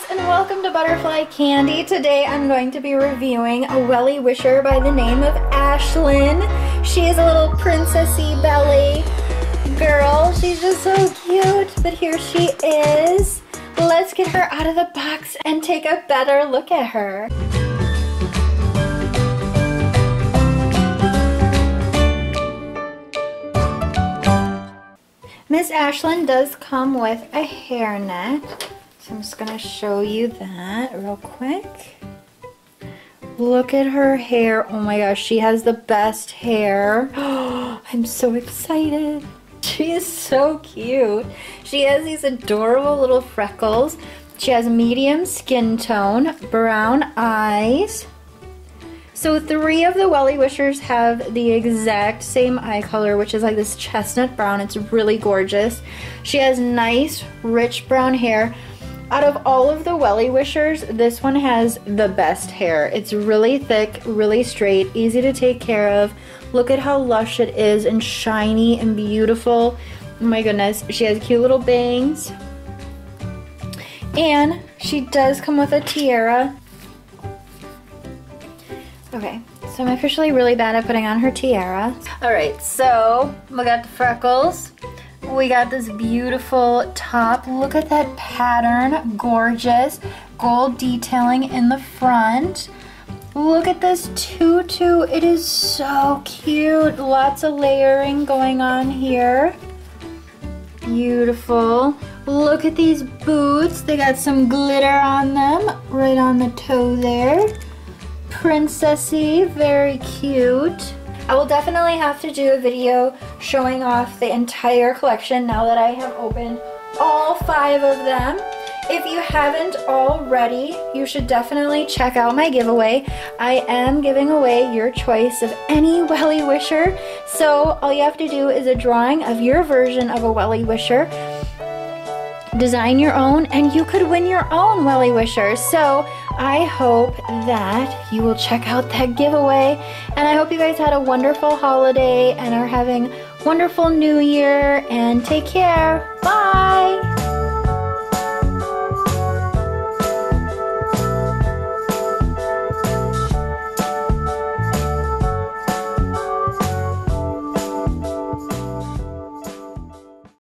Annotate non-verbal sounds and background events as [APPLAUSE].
guys and welcome to Butterfly Candy. Today I'm going to be reviewing a Wellie Wisher by the name of Ashlyn. She is a little princessy belly girl. She's just so cute, but here she is. Let's get her out of the box and take a better look at her. Miss Ashlyn does come with a hairnet. So I'm just gonna show you that real quick. Look at her hair. Oh my gosh, she has the best hair. [GASPS] I'm so excited. [LAUGHS] She is so cute. She has these adorable little freckles. She has medium skin tone, brown eyes, so three of the Wellie Wishers have the exact same eye color, which is like this chestnut brown. It's really gorgeous. She has nice, rich brown hair. Out of all of the Wellie Wishers, this one has the best hair. It's really thick, really straight, easy to take care of. Look at how lush it is and shiny and beautiful. Oh my goodness. She has cute little bangs. And she does come with a tiara Okay, so I'm officially really bad at putting on her tiara. All right, so we got the freckles. We got this beautiful top. Look at that pattern, gorgeous. Gold detailing in the front. Look at this tutu, it is so cute. Lots of layering going on here. Beautiful. Look at these boots, they got some glitter on them, right on the toe there princessy, very cute. I will definitely have to do a video showing off the entire collection now that I have opened all five of them. If you haven't already, you should definitely check out my giveaway. I am giving away your choice of any [LAUGHS] Wellie Wisher. So all you have to do is a drawing of your version of a Wellie Wisher design your own and you could win your own Wellie Wisher. So I hope that you will check out that giveaway and I hope you guys had a wonderful holiday and are having wonderful new year and take care. Bye!